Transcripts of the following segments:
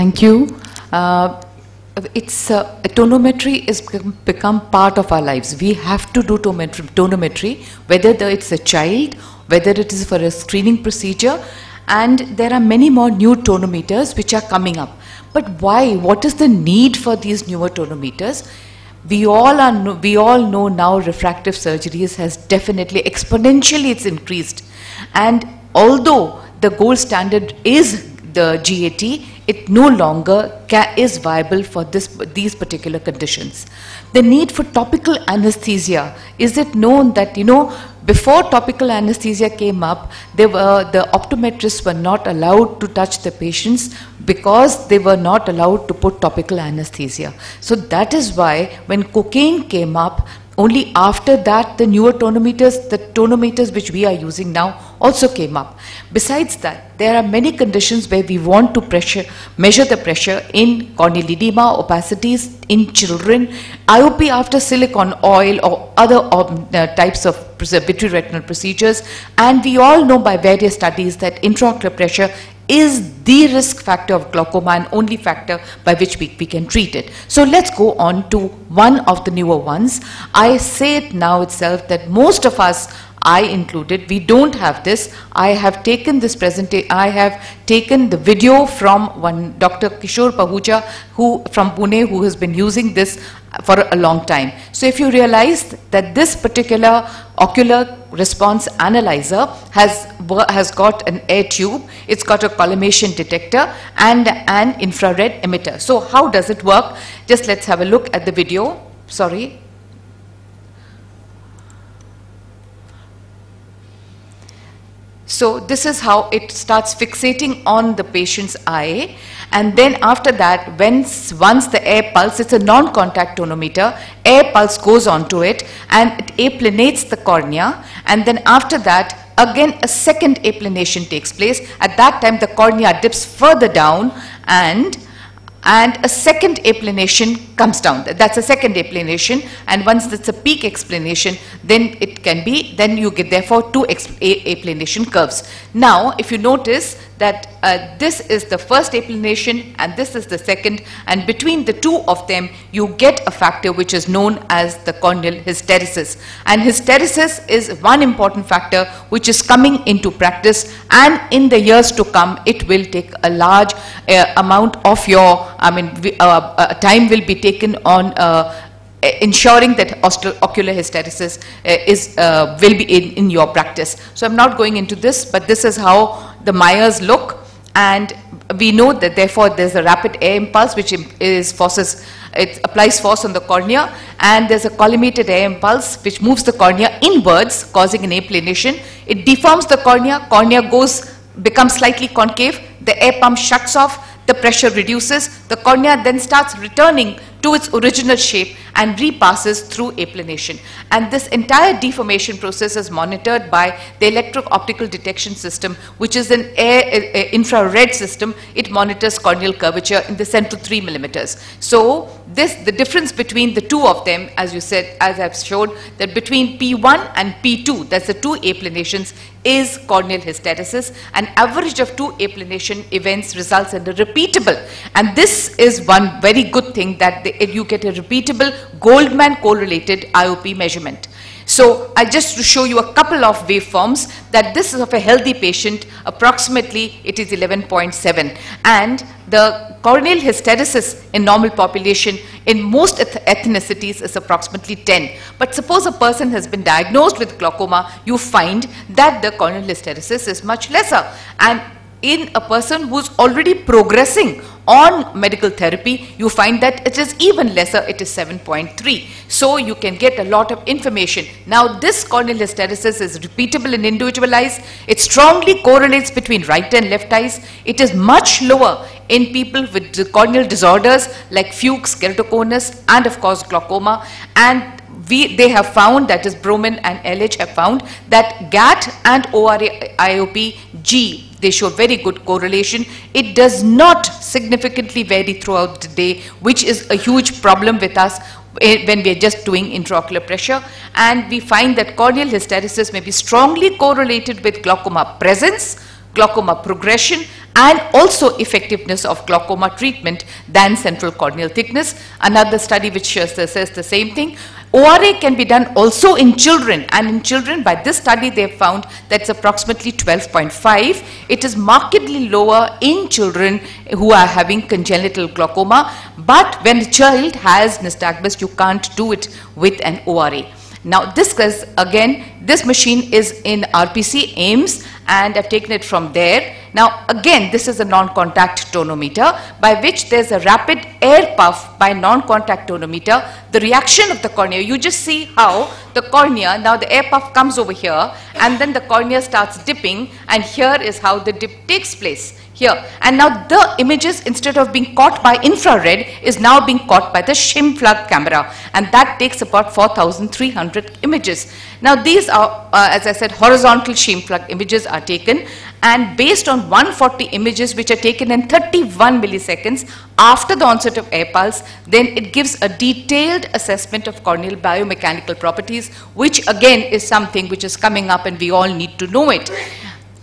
Thank you. Uh, it's uh, tonometry is become, part of our lives. We have to do tonometry, tonometry, whether the, it's a child, whether it is for a screening procedure, and there are many more new tonometers which are coming up. But why? What is the need for these newer tonometers? We all are we all know now refractive surgeries has definitely exponentially it's increased, and although the gold standard is the GAT, it no longer is viable for this, these particular conditions. The need for topical anesthesia, is it known that, you know, before topical anesthesia came up, they were, the optometrists were not allowed to touch the patients because they were not allowed to put topical anesthesia. So that is why when cocaine came up, only after that, the newer tonometers, the tonometers which we are using now, also came up. Besides that, there are many conditions where we want to pressure, measure the pressure in corneal edema, opacities in children, IOP after silicone oil or other um, uh, types of vitreoretinal procedures. And we all know by various studies that intraocular pressure is the risk factor of glaucoma and only factor by which we, we can treat it. So let's go on to one of the newer ones. I say it now itself that most of us I included, we don't have this. I have taken this presentation, I have taken the video from one Dr. Kishore Pahuja who, from Pune who has been using this for a long time. So if you realize that this particular ocular response analyzer has, has got an air tube, it's got a collimation detector and an infrared emitter. So how does it work? Just let's have a look at the video. Sorry. So this is how it starts fixating on the patient's eye and then after that once, once the air pulse, it's a non-contact tonometer, air pulse goes onto it and it applanates the cornea and then after that again a second applanation takes place. At that time the cornea dips further down and and a second applanation comes down. That's a second applanation and once it's a peak applanation then it can be, then you get therefore two applanation curves. Now if you notice that uh, this is the first applanation and this is the second and between the two of them you get a factor which is known as the corneal hysteresis and hysteresis is one important factor which is coming into practice and in the years to come it will take a large uh, amount of your I mean uh, uh, time will be taken on uh, ensuring that ocular hysteresis uh, is will be in, in your practice. So I'm not going into this, but this is how the Myers look and we know that therefore there's a rapid air impulse which is forces it applies force on the cornea and there's a collimated air impulse which moves the cornea inwards causing an applanation. It deforms the cornea, cornea goes becomes slightly concave, the air pump shuts off, the pressure reduces, the cornea then starts returning to its original shape and repasses through applanation. And this entire deformation process is monitored by the electro-optical detection system, which is an air, uh, infrared system. It monitors corneal curvature in the central 3 millimeters. So this, the difference between the two of them, as you said, as I've showed, that between P1 and P2, that's the two applanations, is corneal hysteresis. An average of two applanation events results in a repeatable. And this is one very good thing that the, you get a repeatable Goldmann correlated IOP measurement. So I just to show you a couple of waveforms that this is of a healthy patient, approximately it is 11.7 and the corneal hysteresis in normal population in most ethnicities is approximately 10. But suppose a person has been diagnosed with glaucoma, you find that the corneal hysteresis is much lesser and in a person who's already progressing on medical therapy, you find that it is even lesser, it is 7.3. So you can get a lot of information. Now this corneal hysteresis is repeatable in individualized. It strongly correlates between right and left eyes. It is much lower in people with corneal disorders like Fuchs, keratoconus and of course glaucoma and we, they have found, that is Broman and LH have found, that GAT and ORIOP G they show very good correlation. It does not significantly vary throughout the day, which is a huge problem with us eh, when we are just doing intraocular pressure. And we find that corneal hysteresis may be strongly correlated with glaucoma presence, glaucoma progression and also effectiveness of glaucoma treatment than central corneal thickness. Another study which says the same thing. ORA can be done also in children and in children by this study they have found that's approximately 12.5. It is markedly lower in children who are having congenital glaucoma but when a child has nystagmus you can't do it with an ORA. Now this is again, this machine is in RPC AIIMS and I've taken it from there. Now again, this is a non-contact tonometer by which there's a rapid air puff by non-contact tonometer. The reaction of the cornea, you just see how the cornea, now the air puff comes over here and then the cornea starts dipping and here is how the dip takes place here. And now the images instead of being caught by infrared is now being caught by the Scheimpflug camera and that takes about 4300 images. Now these are uh, as I said horizontal Scheimpflug images are taken and based on 140 images which are taken in 31 milliseconds after the onset of air pulse then it gives a detailed assessment of corneal biomechanical properties which again is something which is coming up and we all need to know it.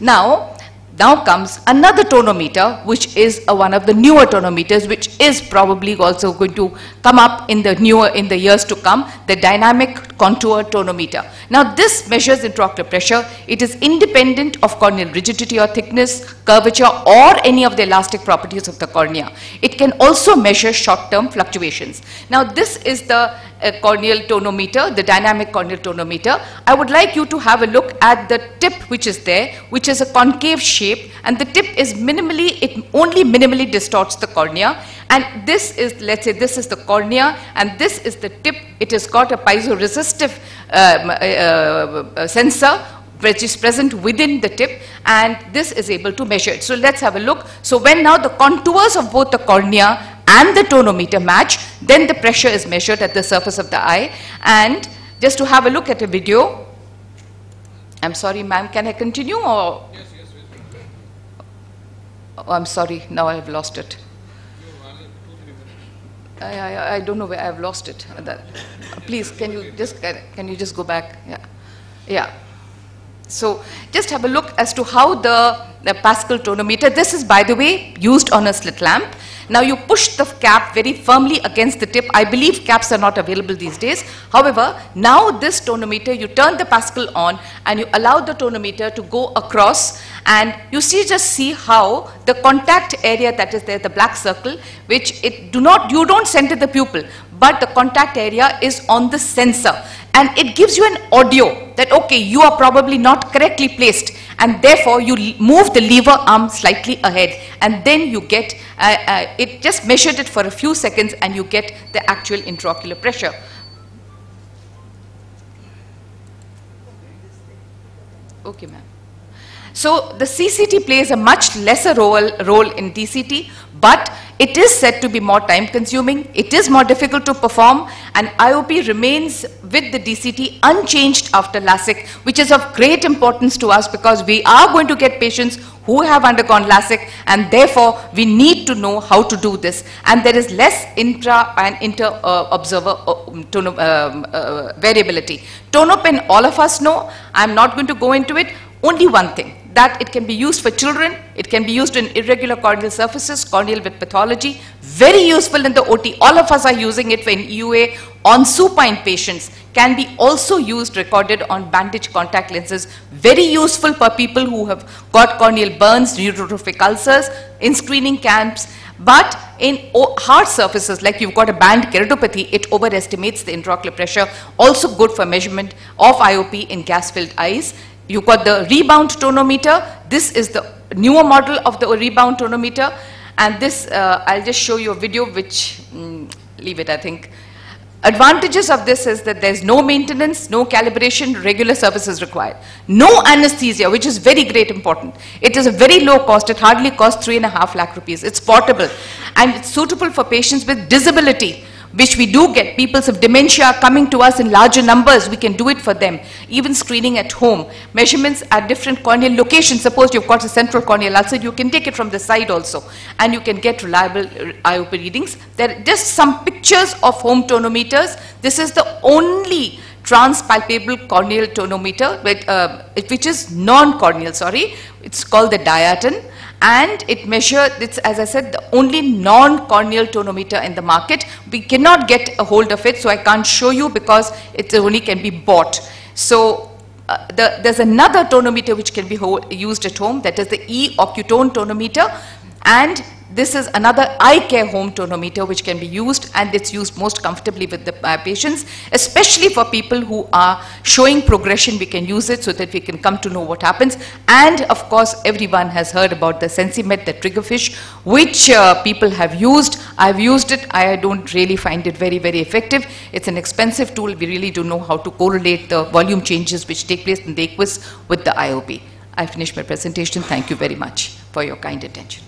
Now now comes another tonometer, which is one of the newer tonometers, which is probably also going to come up in the newer in the years to come, the dynamic contour tonometer. Now this measures intraocular pressure. It is independent of corneal rigidity or thickness, curvature, or any of the elastic properties of the cornea. It can also measure short-term fluctuations. Now this is the uh, corneal tonometer, the dynamic corneal tonometer, I would like you to have a look at the tip which is there, which is a concave shape and the tip is minimally, it only minimally distorts the cornea and this is, let's say this is the cornea and this is the tip, it has got a piezoresistive um, uh, uh, sensor which is present within the tip and this is able to measure it. So let's have a look. So when now the contours of both the cornea and the tonometer match, then the pressure is measured at the surface of the eye. And just to have a look at a video, I'm sorry, ma'am, can I continue or? Oh, I'm sorry, now I have lost it. I, I, I, don't know where I have lost it. Uh, that, please, can you just can you just go back? Yeah, yeah. So just have a look as to how the, the Pascal tonometer. This is, by the way, used on a slit lamp. Now you push the cap very firmly against the tip. I believe caps are not available these days. However, now this tonometer, you turn the Pascal on and you allow the tonometer to go across and you see just see how the contact area that is there, the black circle, which it do not, you don't center the pupil, but the contact area is on the sensor. And it gives you an audio that okay you are probably not correctly placed and therefore you move the lever arm slightly ahead. And then you get uh, uh, it just measured it for a few seconds and you get the actual intraocular pressure. Okay ma'am so the CCT plays a much lesser role, role in DCT, but it is said to be more time consuming, it is more difficult to perform, and IOP remains with the DCT unchanged after LASIK, which is of great importance to us because we are going to get patients who have undergone LASIK and therefore we need to know how to do this. And there is less intra and inter uh, observer uh, um, tono, um, uh, variability. Tonopen, all of us know, I'm not going to go into it, only one thing that it can be used for children, it can be used in irregular corneal surfaces, corneal with pathology, very useful in the OT. All of us are using it in EUA on supine patients, can be also used, recorded on bandage contact lenses, very useful for people who have got corneal burns, neurotrophic ulcers, in screening camps, but in hard surfaces, like you've got a band keratopathy, it overestimates the intraocular pressure, also good for measurement of IOP in gas-filled eyes you got the rebound tonometer. This is the newer model of the rebound tonometer. And this, uh, I'll just show you a video which, mm, leave it I think. Advantages of this is that there's no maintenance, no calibration, regular services required. No anesthesia, which is very great important. It is a very low cost. It hardly costs three and a half lakh rupees. It's portable. And it's suitable for patients with disability which we do get. People of dementia coming to us in larger numbers, we can do it for them. Even screening at home. Measurements at different corneal locations. Suppose you've got a central corneal ulcer, you can take it from the side also. And you can get reliable IOP readings. There are just some pictures of home tonometers. This is the only transpalpebral corneal tonometer, with, uh, which is non-corneal, sorry. It's called the Diaton and it measures, it's as I said, the only non-corneal tonometer in the market. We cannot get a hold of it, so I can't show you because it only can be bought. So uh, the, there's another tonometer which can be used at home, that is the e-Ocutone tonometer, and this is another eye care home tonometer which can be used and it's used most comfortably with the uh, patients, especially for people who are showing progression. We can use it so that we can come to know what happens. And of course, everyone has heard about the Sensimed, the triggerfish, which uh, people have used. I've used it. I don't really find it very, very effective. It's an expensive tool. We really don't know how to correlate the volume changes which take place in the aqueous with the IOP. I finished my presentation. Thank you very much for your kind attention.